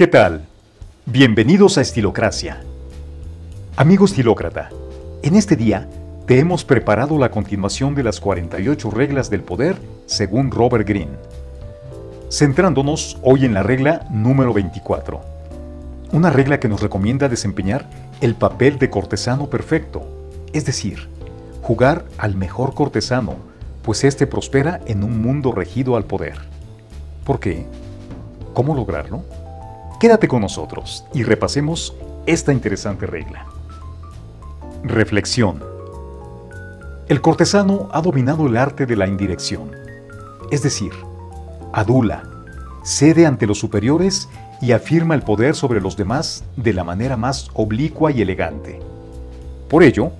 ¿Qué tal? Bienvenidos a Estilocracia. Amigo estilócrata, en este día te hemos preparado la continuación de las 48 reglas del poder según Robert Greene. Centrándonos hoy en la regla número 24. Una regla que nos recomienda desempeñar el papel de cortesano perfecto, es decir, jugar al mejor cortesano, pues éste prospera en un mundo regido al poder. ¿Por qué? ¿Cómo lograrlo? Quédate con nosotros y repasemos esta interesante regla. Reflexión. El cortesano ha dominado el arte de la indirección, es decir, adula, cede ante los superiores y afirma el poder sobre los demás de la manera más oblicua y elegante. Por ello,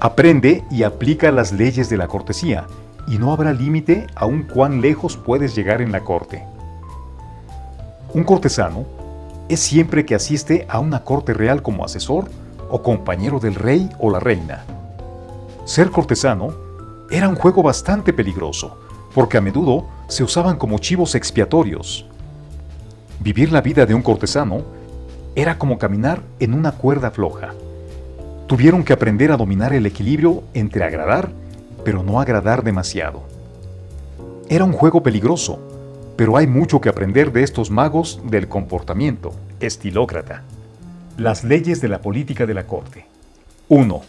aprende y aplica las leyes de la cortesía, y no habrá límite a un cuán lejos puedes llegar en la corte. Un cortesano es siempre que asiste a una corte real como asesor o compañero del rey o la reina. Ser cortesano era un juego bastante peligroso, porque a menudo se usaban como chivos expiatorios. Vivir la vida de un cortesano era como caminar en una cuerda floja. Tuvieron que aprender a dominar el equilibrio entre agradar, pero no agradar demasiado. Era un juego peligroso, pero hay mucho que aprender de estos magos del comportamiento, estilócrata. Las leyes de la política de la corte. 1.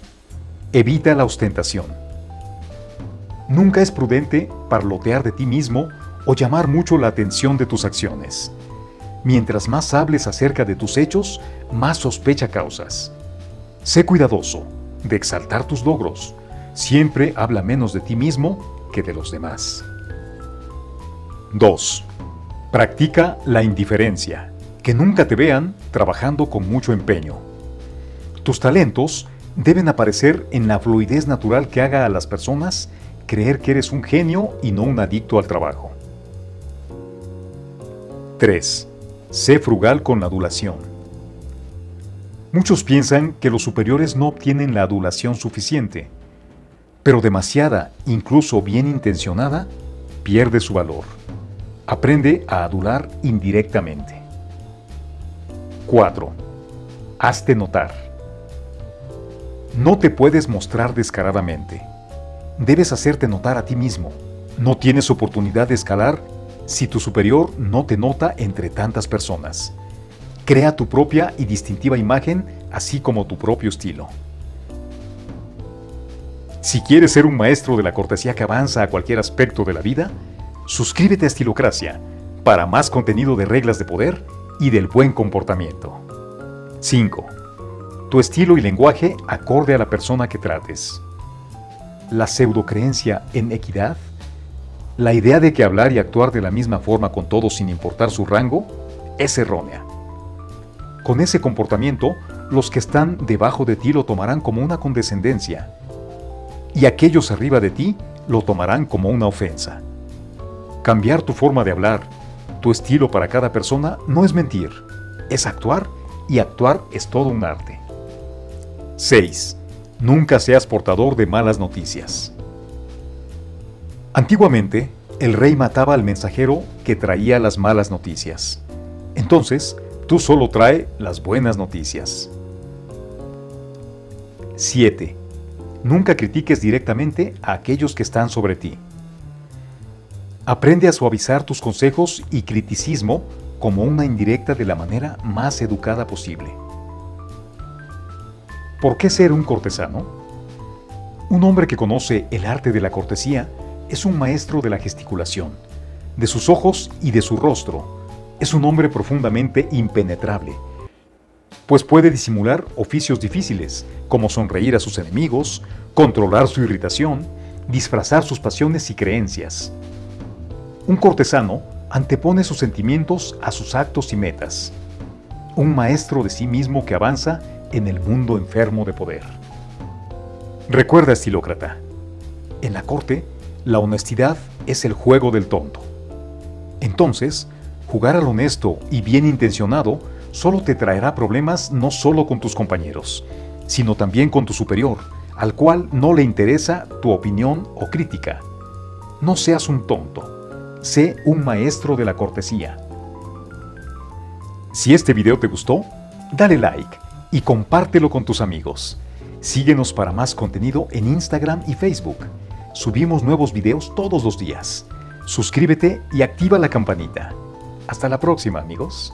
Evita la ostentación. Nunca es prudente parlotear de ti mismo o llamar mucho la atención de tus acciones. Mientras más hables acerca de tus hechos, más sospecha causas. Sé cuidadoso de exaltar tus logros. Siempre habla menos de ti mismo que de los demás. 2. Practica la indiferencia. Que nunca te vean trabajando con mucho empeño. Tus talentos deben aparecer en la fluidez natural que haga a las personas creer que eres un genio y no un adicto al trabajo. 3. Sé frugal con la adulación. Muchos piensan que los superiores no obtienen la adulación suficiente, pero demasiada, incluso bien intencionada, pierde su valor. Aprende a adular indirectamente. 4. Hazte notar. No te puedes mostrar descaradamente. Debes hacerte notar a ti mismo. No tienes oportunidad de escalar si tu superior no te nota entre tantas personas. Crea tu propia y distintiva imagen, así como tu propio estilo. Si quieres ser un maestro de la cortesía que avanza a cualquier aspecto de la vida, Suscríbete a Estilocracia para más contenido de reglas de poder y del buen comportamiento. 5. Tu estilo y lenguaje acorde a la persona que trates. La pseudocreencia en equidad, la idea de que hablar y actuar de la misma forma con todos sin importar su rango, es errónea. Con ese comportamiento, los que están debajo de ti lo tomarán como una condescendencia y aquellos arriba de ti lo tomarán como una ofensa. Cambiar tu forma de hablar, tu estilo para cada persona no es mentir, es actuar y actuar es todo un arte. 6. Nunca seas portador de malas noticias. Antiguamente, el rey mataba al mensajero que traía las malas noticias. Entonces, tú solo trae las buenas noticias. 7. Nunca critiques directamente a aquellos que están sobre ti. Aprende a suavizar tus consejos y criticismo como una indirecta de la manera más educada posible. ¿Por qué ser un cortesano? Un hombre que conoce el arte de la cortesía es un maestro de la gesticulación, de sus ojos y de su rostro. Es un hombre profundamente impenetrable, pues puede disimular oficios difíciles, como sonreír a sus enemigos, controlar su irritación, disfrazar sus pasiones y creencias. Un cortesano antepone sus sentimientos a sus actos y metas. Un maestro de sí mismo que avanza en el mundo enfermo de poder. Recuerda, estilócrata, en la corte, la honestidad es el juego del tonto. Entonces, jugar al honesto y bien intencionado solo te traerá problemas no solo con tus compañeros, sino también con tu superior, al cual no le interesa tu opinión o crítica. No seas un tonto Sé un maestro de la cortesía. Si este video te gustó, dale like y compártelo con tus amigos. Síguenos para más contenido en Instagram y Facebook. Subimos nuevos videos todos los días. Suscríbete y activa la campanita. Hasta la próxima, amigos.